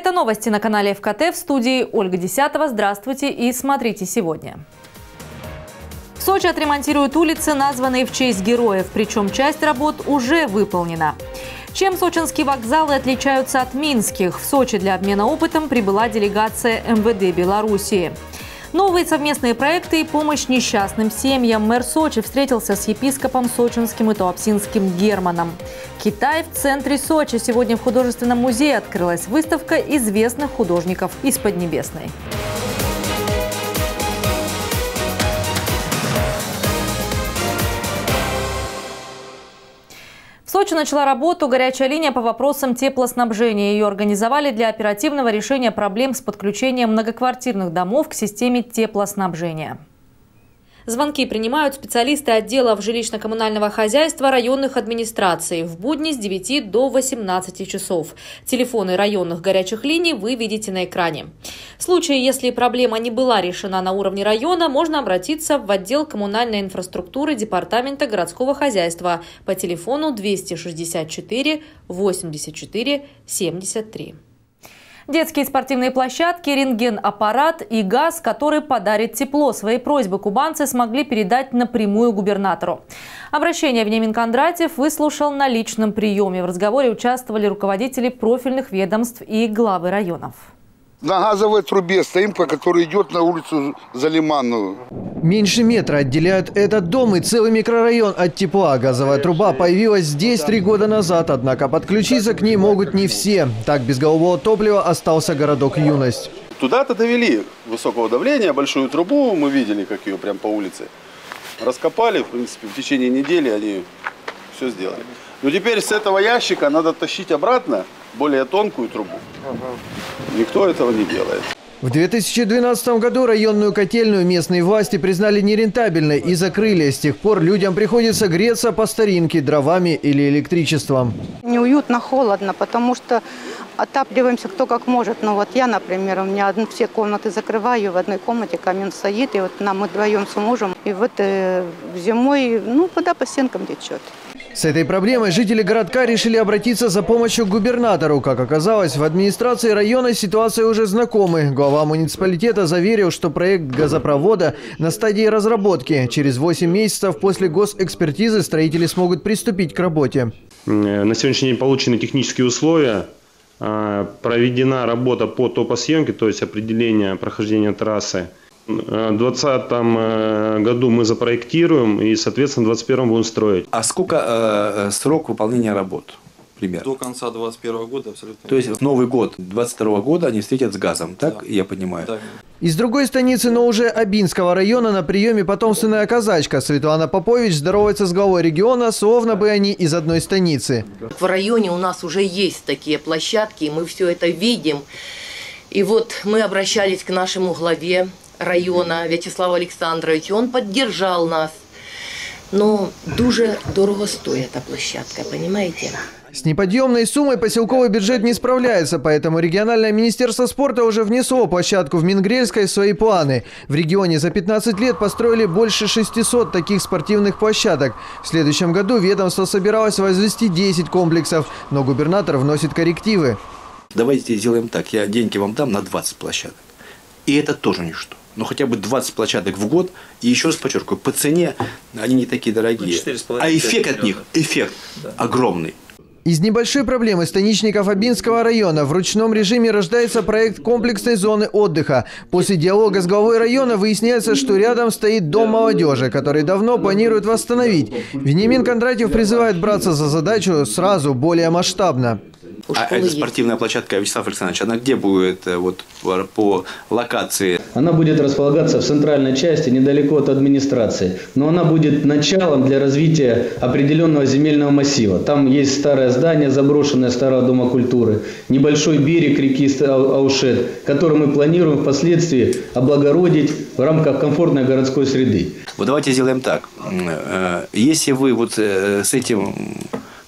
Это новости на канале ФКТ в студии Ольга Десятого. Здравствуйте и смотрите сегодня. В Сочи отремонтируют улицы, названные в честь героев, причем часть работ уже выполнена. Чем сочинские вокзалы отличаются от минских? В Сочи для обмена опытом прибыла делегация МВД Белоруссии. Новые совместные проекты и помощь несчастным семьям. Мэр Сочи встретился с епископом сочинским и туапсинским Германом. Китай в центре Сочи. Сегодня в художественном музее открылась выставка известных художников из Поднебесной. Сочи начала работу горячая линия по вопросам теплоснабжения. Ее организовали для оперативного решения проблем с подключением многоквартирных домов к системе теплоснабжения. Звонки принимают специалисты отделов жилищно-коммунального хозяйства районных администраций в будни с 9 до 18 часов. Телефоны районных горячих линий вы видите на экране. В случае, если проблема не была решена на уровне района, можно обратиться в отдел коммунальной инфраструктуры Департамента городского хозяйства по телефону 264 84 73. Детские спортивные площадки, рентген-аппарат и газ, который подарит тепло. Свои просьбы кубанцы смогли передать напрямую губернатору. Обращение Вениамин Кондратьев выслушал на личном приеме. В разговоре участвовали руководители профильных ведомств и главы районов. На газовой трубе стоим, по которой идет на улицу Залиманную. Меньше метра отделяют этот дом и целый микрорайон от тепла. Газовая труба появилась здесь три года назад, однако подключиться к ней могут не все. Так без голубого топлива остался городок Юность. Туда-то довели высокого давления, большую трубу, мы видели, как ее прям по улице раскопали. В принципе, в течение недели они все сделали. Но теперь с этого ящика надо тащить обратно более тонкую трубу. Никто этого не делает. В 2012 году районную котельную местные власти признали нерентабельной и закрыли. С тех пор людям приходится греться по старинке дровами или электричеством. Неуютно, холодно, потому что отапливаемся кто как может. Ну вот я, например, у меня все комнаты закрываю, в одной комнате камин стоит, и вот нам мы вдвоем с мужем. И вот э, зимой, ну, вода по стенкам течет. С этой проблемой жители городка решили обратиться за помощью к губернатору. Как оказалось, в администрации района ситуация уже знакомы. Глава муниципалитета заверил, что проект газопровода на стадии разработки. Через 8 месяцев после госэкспертизы строители смогут приступить к работе. На сегодняшний день получены технические условия. А, проведена работа по топосъемке, то есть определение прохождения трассы. В 2020 э, году мы запроектируем и, соответственно, в 2021 будем строить. А сколько э, э срок выполнения работ? Примерно? До конца 2021 года абсолютно. То есть Новый год 2022 года они встретят с газом, так да. я понимаю? Да. Из другой станицы, но уже Абинского района на приеме потомственная казачка Светлана Попович здоровается с главой региона, словно бы они из одной станицы. В районе у нас уже есть такие площадки, и мы все это видим. И вот мы обращались к нашему главе района В'ячеслава Олександровича. Он поддержал нас. Но дуже дорого стоит эта площадка, понимаете? С неподъемной суммой поселковый бюджет не справляется, поэтому региональное министерство спорта уже внесло площадку в Мингрельской в свои планы. В регионе за 15 лет построили больше 600 таких спортивных площадок. В следующем году ведомство собиралось возвести 10 комплексов, но губернатор вносит коррективы. Давайте сделаем так, я деньги вам дам на 20 площадок. И это тоже ничто ну хотя бы 20 площадок в год. И еще раз подчеркиваю, по цене они не такие дорогие. Ну, а эффект от них, эффект да. огромный. Из небольшой проблемы станичников Абинского района в ручном режиме рождается проект комплексной зоны отдыха. После диалога с главой района выясняется, что рядом стоит дом молодежи, который давно планируют восстановить. Вениамин Кондратьев призывает браться за задачу сразу, более масштабно. А эта спортивная площадка, Вячеслав Александрович, она где будет э, вот, по локации? Она будет располагаться в центральной части, недалеко от администрации. Но она будет началом для развития определенного земельного массива. Там есть старое здание, заброшенное старого дома культуры, небольшой берег реки Аушет, который мы планируем впоследствии облагородить в рамках комфортной городской среды. Вот давайте сделаем так. Э, если вы вот э, с этим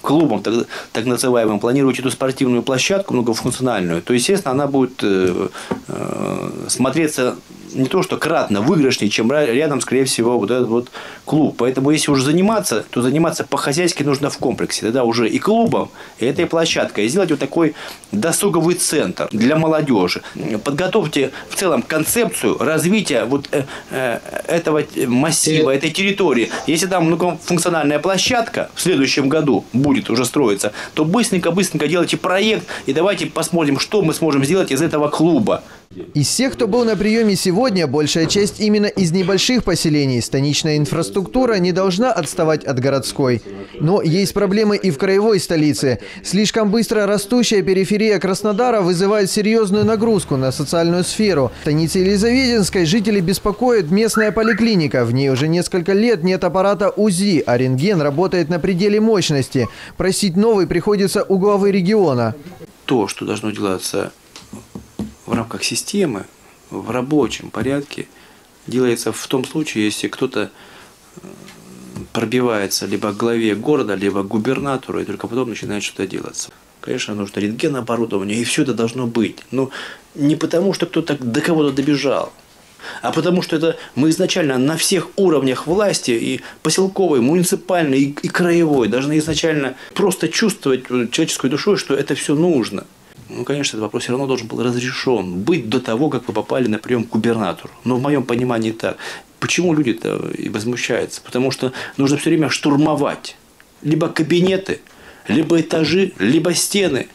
клубом, так, так называемым, планируете эту спортивную площадку многофункциональную, то, естественно, она будет э, э, смотреться не то что кратно выигрышнее, чем рядом, скорее всего, вот этот вот клуб. Поэтому, если уже заниматься, то заниматься по-хозяйски нужно в комплексе. Тогда уже и клубом, и этой площадкой. И сделать вот такой досуговый центр для молодежи. Подготовьте в целом концепцию развития вот э, э, этого массива, этой территории. Если там многофункциональная площадка в следующем году будет уже строиться, то быстренько-быстренько делайте проект и давайте посмотрим, что мы сможем сделать из этого клуба. Из всех, кто был на приеме сегодня, большая часть именно из небольших поселений. Станичная инфраструктура не должна отставать от городской. Но есть проблемы и в краевой столице. Слишком быстро растущая периферия Краснодара вызывает серьезную нагрузку на социальную сферу. В станице Елизаветинской жители беспокоит местная поликлиника. В ней уже несколько лет нет аппарата УЗИ, а рентген работает на пределе мощности. Просить новый приходится у главы региона. То, что должно делаться в рамках системы, в рабочем порядке, делается в том случае, если кто-то э, пробивается либо к главе города, либо к губернатору, и только потом начинает что-то делаться. Конечно, нужно рентген оборудование, и все это должно быть. Но не потому, что кто-то до кого-то добежал, а потому что это мы изначально на всех уровнях власти, и поселковой, муниципальной, и, и краевой, должны изначально просто чувствовать человеческой душой, что это все нужно ну, конечно, этот вопрос все равно должен был разрешен быть до того, как вы попали на прием к губернатору. Но в моем понимании так. Почему люди-то и возмущаются? Потому что нужно все время штурмовать либо кабинеты, либо этажи, либо стены,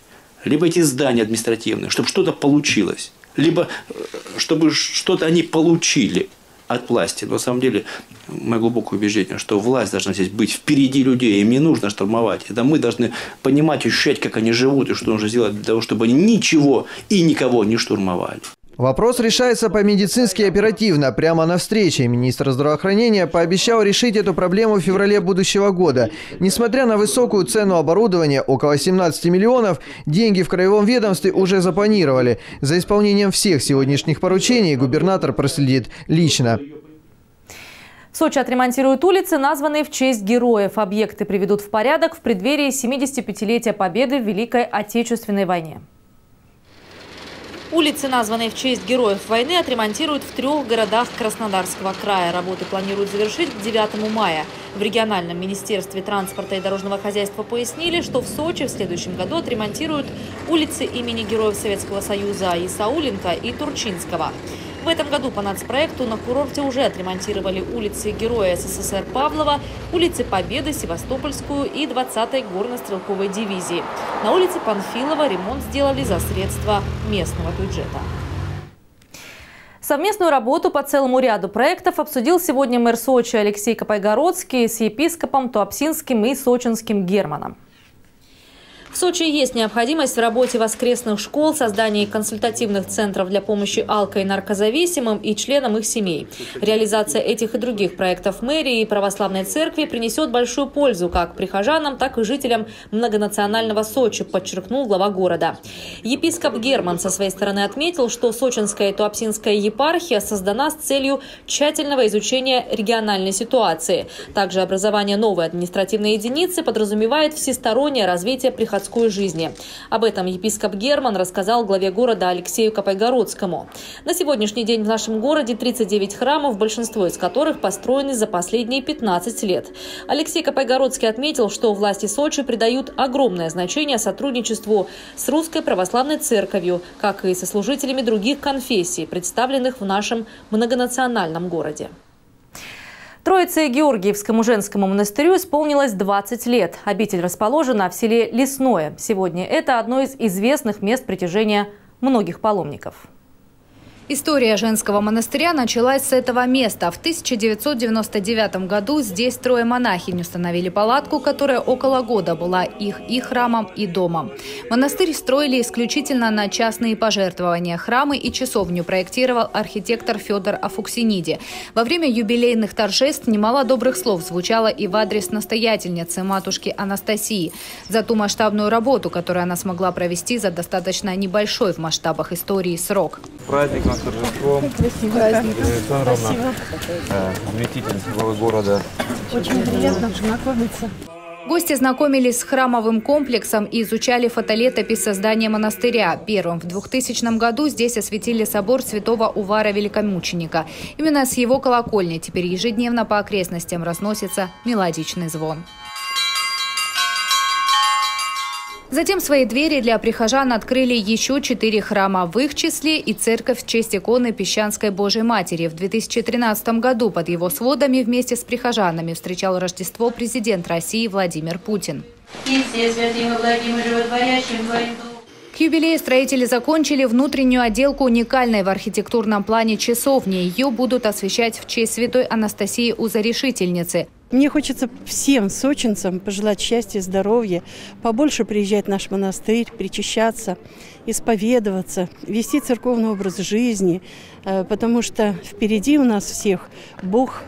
либо эти здания административные, чтобы что-то получилось, либо э, чтобы что-то они получили от власти. Но на самом деле, мое глубокое убеждение, что власть должна здесь быть впереди людей, им не нужно штурмовать. Это мы должны понимать, ощущать, как они живут, и что нужно сделать для того, чтобы они ничего и никого не штурмовали. Вопрос решается по-медицински оперативно. Прямо на встрече министр здравоохранения пообещал решить эту проблему в феврале будущего года. Несмотря на высокую цену оборудования, около 17 миллионов, деньги в краевом ведомстве уже запланировали. За исполнением всех сегодняшних поручений губернатор проследит лично. В Сочи отремонтируют улицы, названные в честь героев. Объекты приведут в порядок в преддверии 75-летия Победы в Великой Отечественной войне. Улицы, названные в честь героев войны, отремонтируют в трех городах Краснодарского края. Работы планируют завершить к 9 мая. В региональном министерстве транспорта и дорожного хозяйства пояснили, что в Сочи в следующем году отремонтируют улицы имени Героев Советского Союза Исауленко и Турчинского. В этом году по нацпроекту на курорте уже отремонтировали улицы Героя СССР Павлова, улицы Победы, Севастопольскую и 20-й горно-стрелковой дивизии. На улице Панфилова ремонт сделали за средства местного бюджета. Совместную работу по целому ряду проектов обсудил сегодня мэр Сочи Алексей Копайгородский с епископом Туапсинским и Сочинским Германом. В Сочи есть необходимость в работе воскресных школ, создании консультативных центров для помощи алко- и наркозависимым и членам их семей. Реализация этих и других проектов мэрии и православной церкви принесет большую пользу как прихожанам, так и жителям многонационального Сочи, подчеркнул глава города. Епископ Герман со своей стороны отметил, что Сочинская и Туапсинская епархия создана с целью тщательного изучения региональной ситуации. Также образование новой административной единицы подразумевает всестороннее развитие приходского городской жизни. Об этом епископ Герман рассказал главе города Алексею Копайгородскому. На сегодняшний день в нашем городе 39 храмов, большинство из которых построены за последние 15 лет. Алексей Копайгородский отметил, что власти Сочи придают огромное значение сотрудничеству с Русской Православной Церковью, как и со служителями других конфессий, представленных в нашем многонациональном городе. Троице Георгиевскому женскому монастырю исполнилось 20 лет. Обитель расположена в селе Лесное. Сегодня это одно из известных мест притяжения многих паломников. История женского монастыря началась с этого места. В 1999 году здесь трое монахинь установили палатку, которая около года была их и храмом, и домом. Монастырь строили исключительно на частные пожертвования. Храмы и часовню проектировал архитектор Федор Афуксиниди. Во время юбилейных торжеств немало добрых слов звучало и в адрес настоятельницы, матушки Анастасии, за ту масштабную работу, которую она смогла провести за достаточно небольшой в масштабах истории срок. Праздник с торжеством. Красиво. Александровна, заместитель главы города. Очень приятно познакомиться. Гости знакомились с храмовым комплексом и изучали фотолетопись создания монастыря. Первым в 2000 году здесь осветили собор святого Увара Великомученика. Именно с его колокольни теперь ежедневно по окрестностям разносится мелодичный звон. Затем свои двери для прихожан открыли еще четыре храма, в их числе и церковь в честь иконы Песчанской Божьей Матери. В 2013 году под его сводами вместе с прихожанами встречал Рождество президент России Владимир Путин. К юбилею строители закончили внутреннюю отделку уникальной в архитектурном плане часовни. Ее будут освещать в честь святой Анастасии Узорешительницы. Мне хочется всем сочинцам пожелать счастья, здоровья, побольше приезжать в наш монастырь, причащаться, исповедоваться, вести церковный образ жизни, э, потому что впереди у нас всех Бог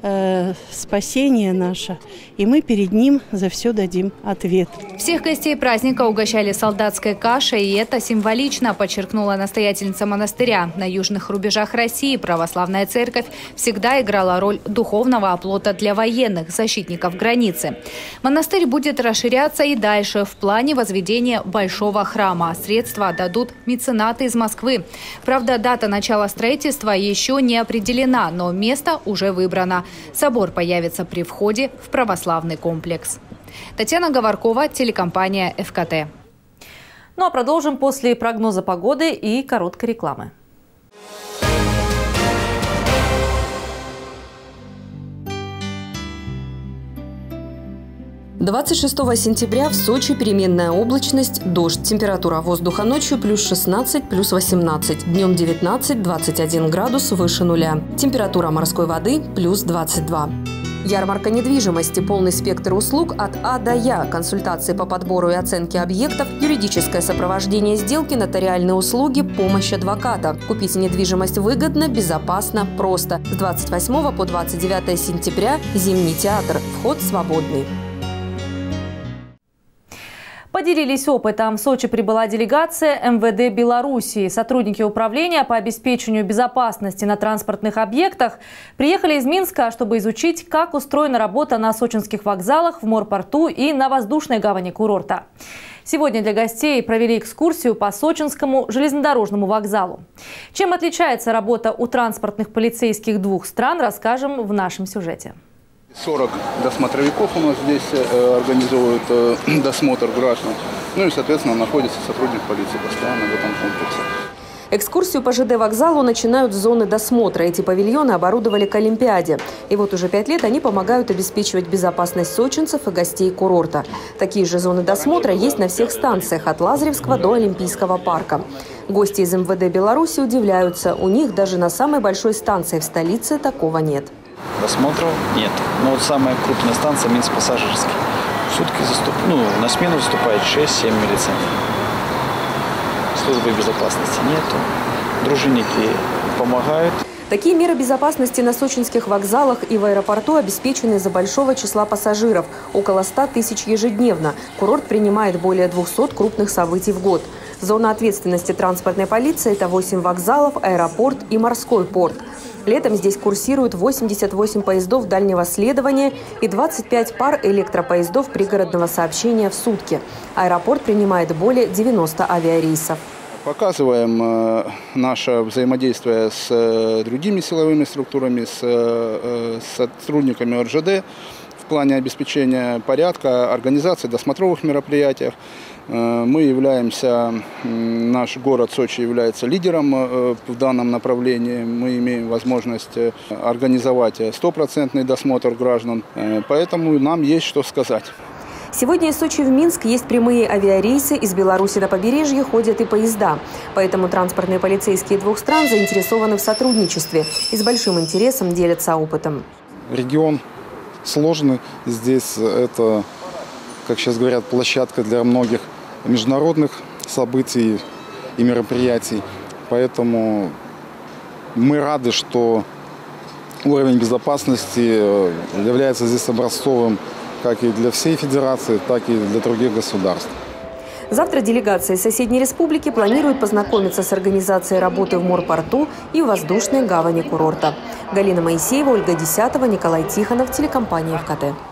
э, спасение наше, и мы перед Ним за все дадим ответ. Всех гостей праздника угощали солдатской кашей, и это символично, подчеркнула настоятельница монастыря. На южных рубежах России православная церковь всегда играла роль духовного оплота для военных, защитников границы. Монастырь будет расширяться и дальше в плане возведения большого храма. Средства дадут меценаты из Москвы. Правда, дата начала строительства еще не определена, но место уже выбрано. Собор появится при входе в православный комплекс. Татьяна Говоркова, телекомпания ФКТ. Ну а продолжим после прогноза погоды и короткой рекламы. Двадцать шестого сентября в Сочи переменная облачность, дождь. Температура воздуха ночью плюс 16, плюс 18. Днем 19-21 градус выше нуля. Температура морской воды плюс 22. Ярмарка недвижимости, полный спектр услуг от А до Я, консультации по подбору и оценке объектов, юридическое сопровождение сделки, нотариальные услуги, помощь адвоката. Купить недвижимость выгодно, безопасно, просто. С 28 по 29 сентября Зимний театр. Вход свободный. Поделились опытом. В Сочи прибыла делегация МВД Белоруссии. Сотрудники управления по обеспечению безопасности на транспортных объектах приехали из Минска, чтобы изучить, как устроена работа на сочинских вокзалах, в морпорту и на воздушной гавани курорта. Сегодня для гостей провели экскурсию по Сочинскому железнодорожному вокзалу. Чем отличается работа у транспортных полицейских двух стран, расскажем в нашем сюжете. 40 досмотровиков у нас здесь э, организовывают э, досмотр граждан. Ну и, соответственно, находится сотрудник полиции постоянно в этом комплексе. Экскурсию по ЖД вокзалу начинают с зоны досмотра. Эти павильоны оборудовали к Олимпиаде. И вот уже пять лет они помогают обеспечивать безопасность сочинцев и гостей курорта. Такие же зоны досмотра есть на всех станциях от Лазаревского до Олимпийского парка. Гости из МВД Беларуси удивляются. У них даже на самой большой станции в столице такого нет. Досмотров нет. Но вот самая крупная станция Минск пассажирский. В сутки заступ... ну, на смену заступает 6-7 милиционеров. Службы безопасности нету. Дружинники помогают. Такие меры безопасности на сочинских вокзалах и в аэропорту обеспечены из-за большого числа пассажиров – около 100 тысяч ежедневно. Курорт принимает более 200 крупных событий в год. Зона ответственности транспортной полиции – это 8 вокзалов, аэропорт и морской порт. Летом здесь курсируют 88 поездов дальнего следования и 25 пар электропоездов пригородного сообщения в сутки. Аэропорт принимает более 90 авиарейсов. Показываем э, наше взаимодействие с э, другими силовыми структурами, с э, сотрудниками РЖД в плане обеспечения порядка, организации досмотровых мероприятий. Мы являемся, наш город Сочи является лидером в данном направлении. Мы имеем возможность организовать стопроцентный досмотр граждан, поэтому нам есть что сказать. Сегодня из Сочи в Минск есть прямые авиарейсы, из Беларуси на побережье ходят и поезда. Поэтому транспортные полицейские двух стран заинтересованы в сотрудничестве и с большим интересом делятся опытом. Регион сложный. Здесь это, как сейчас говорят, площадка для многих международных событий и мероприятий. Поэтому мы рады, что уровень безопасности является здесь образцовым как и для всей Федерации, так и для других государств. Завтра делегация соседней республики планирует познакомиться с организацией работы в морпорту и воздушной гавани курорта. Галина Моисеева, Ольга Десятова, Николай Тихонов, телекомпания ФКТ.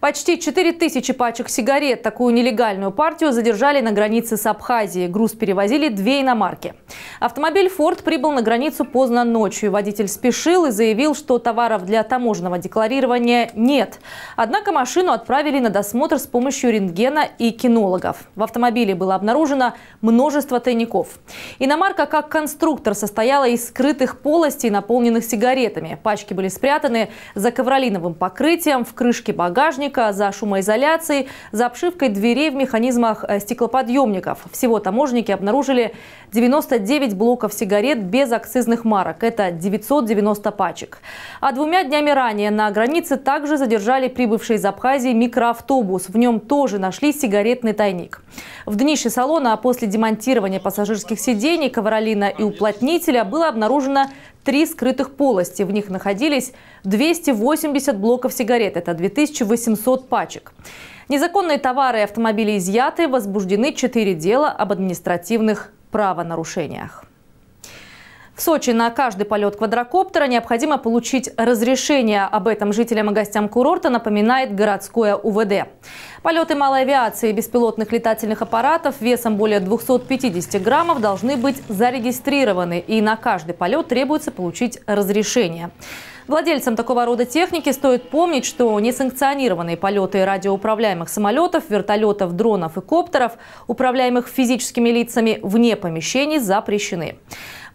Почти 4 тысячи пачек сигарет. Такую нелегальную партию задержали на границе с Абхазией. Груз перевозили две иномарки. Автомобиль «Форд» прибыл на границу поздно ночью. Водитель спешил и заявил, что товаров для таможенного декларирования нет. Однако машину отправили на досмотр с помощью рентгена и кинологов. В автомобиле было обнаружено множество тайников. Иномарка как конструктор состояла из скрытых полостей, наполненных сигаретами. Пачки были спрятаны за ковролиновым покрытием в крышке багажника, за шумоизоляцией, за обшивкой дверей в механизмах э, стеклоподъемников. Всего таможенники обнаружили 99 блоков сигарет без акцизных марок. Это 990 пачек. А двумя днями ранее на границе также задержали прибывший из Абхазии микроавтобус. В нем тоже нашли сигаретный тайник. В днище салона после демонтирования пассажирских сидений, ковролина и уплотнителя было обнаружено три скрытых полости. В них находились 280 блоков сигарет. Это 2800 пачек. Незаконные товары и автомобили изъяты. Возбуждены четыре дела об административных правонарушениях. В Сочи на каждый полет квадрокоптера необходимо получить разрешение. Об этом жителям и гостям курорта напоминает городское УВД. Полеты малой авиации и беспилотных летательных аппаратов весом более 250 граммов должны быть зарегистрированы. И на каждый полет требуется получить разрешение. Владельцам такого рода техники стоит помнить, что несанкционированные полеты радиоуправляемых самолетов, вертолетов, дронов и коптеров, управляемых физическими лицами вне помещений, запрещены.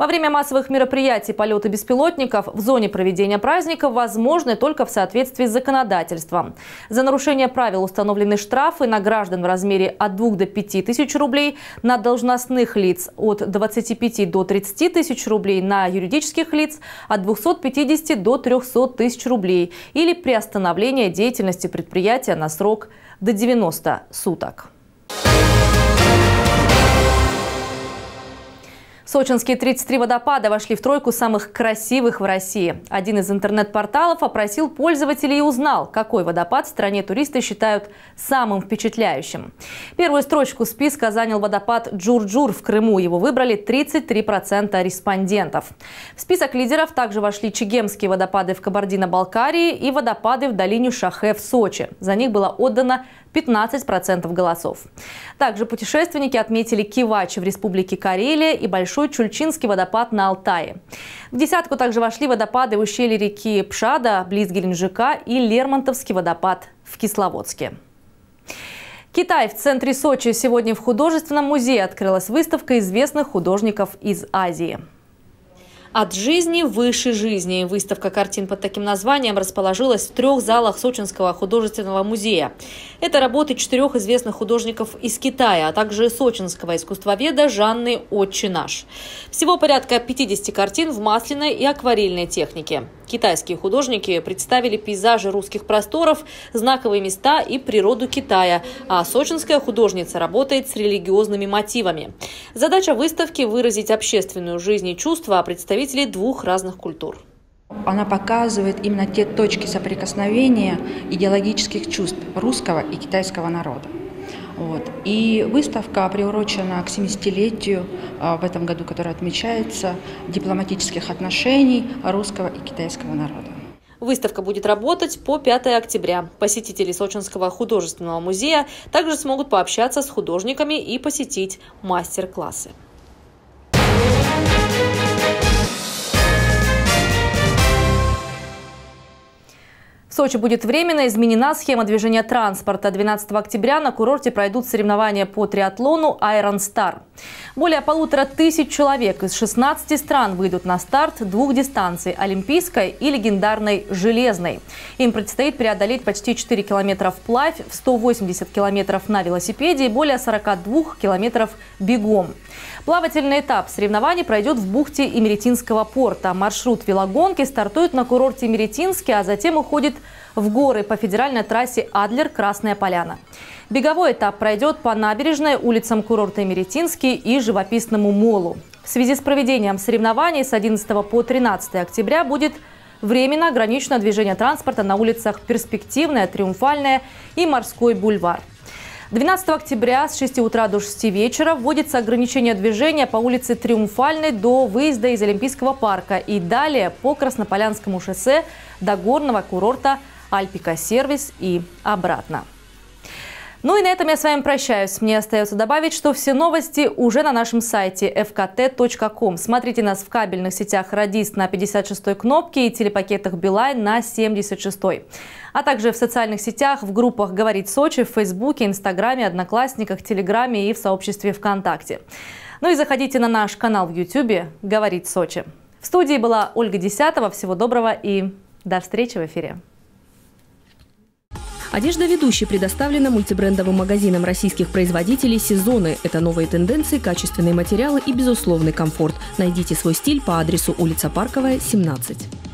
Во время массовых мероприятий полеты беспилотников в зоне проведения праздника возможны только в соответствии с законодательством. За нарушение правил установлены штрафы на граждан в размере от 2 до 5 тысяч рублей, на должностных лиц от 25 до 30 тысяч рублей, на юридических лиц от 250 до 300 тысяч рублей или приостановление деятельности предприятия на срок до 90 суток. Сочинские 33 водопада вошли в тройку самых красивых в России. Один из интернет-порталов опросил пользователей и узнал, какой водопад в стране туристы считают самым впечатляющим. Первую строчку списка занял водопад Джур-Джур в Крыму. Его выбрали 33% респондентов. В список лидеров также вошли Чегемские водопады в Кабардино-Балкарии и водопады в долине Шахе в Сочи. За них было отдано 15% голосов. Также путешественники отметили Кивач в Республике Карелия и Большой Чульчинский водопад на Алтае. В десятку также вошли водопады в ущелье реки Пшада, близ Геленджика и Лермонтовский водопад в Кисловодске. Китай в центре Сочи сегодня в художественном музее открылась выставка известных художников из Азии. От жизни выше жизни. Выставка картин под таким названием расположилась в трех залах Сочинского художественного музея. Это работы четырех известных художников из Китая, а также сочинского искусствоведа Жанны Отче наш. Всего порядка 50 картин в масляной и акварельной технике. Китайские художники представили пейзажи русских просторов, знаковые места и природу Китая, а сочинская художница работает с религиозными мотивами. Задача выставки – выразить общественную жизнь и чувства представителей двух разных культур. Она показывает именно те точки соприкосновения идеологических чувств русского и китайского народа. Вот. И выставка приурочена к 70-летию а, в этом году, которая отмечается, дипломатических отношений русского и китайского народа. Выставка будет работать по 5 октября. Посетители Сочинского художественного музея также смогут пообщаться с художниками и посетить мастер-классы. В Сочи будет временно изменена схема движения транспорта. 12 октября на курорте пройдут соревнования по триатлону «Айрон Стар». Более полутора тысяч человек из 16 стран выйдут на старт двух дистанций – олимпийской и легендарной «железной». Им предстоит преодолеть почти 4 километра вплавь, в 180 километров на велосипеде и более 42 километров бегом. Плавательный этап соревнований пройдет в бухте Имеретинского порта. Маршрут велогонки стартует на курорте Имеретинске, а затем уходит в горы по федеральной трассе Адлер-Красная Поляна. Беговой этап пройдет по набережной, улицам курорта Имеретинский и живописному молу. В связи с проведением соревнований с 11 по 13 октября будет временно ограничено движение транспорта на улицах Перспективная, Триумфальная и Морской бульвар. 12 октября с 6 утра до 6 вечера вводится ограничение движения по улице Триумфальной до выезда из Олимпийского парка и далее по Краснополянскому шоссе до горного курорта Альпика Сервис и обратно. Ну и на этом я с вами прощаюсь. Мне остается добавить, что все новости уже на нашем сайте fkt.com. Смотрите нас в кабельных сетях «Радист» на 56-й кнопке и телепакетах «Билайн» на 76-й. А также в социальных сетях, в группах «Говорит Сочи», в Фейсбуке, Инстаграме, Одноклассниках, Телеграме и в сообществе ВКонтакте. Ну и заходите на наш канал в Ютьюбе «Говорит Сочи». В студии была Ольга Десятова. Всего доброго и до встречи в эфире. Одежда ведущей предоставлена мультибрендовым магазином российских производителей «Сезоны». Это новые тенденции, качественные материалы и безусловный комфорт. Найдите свой стиль по адресу улица Парковая, 17.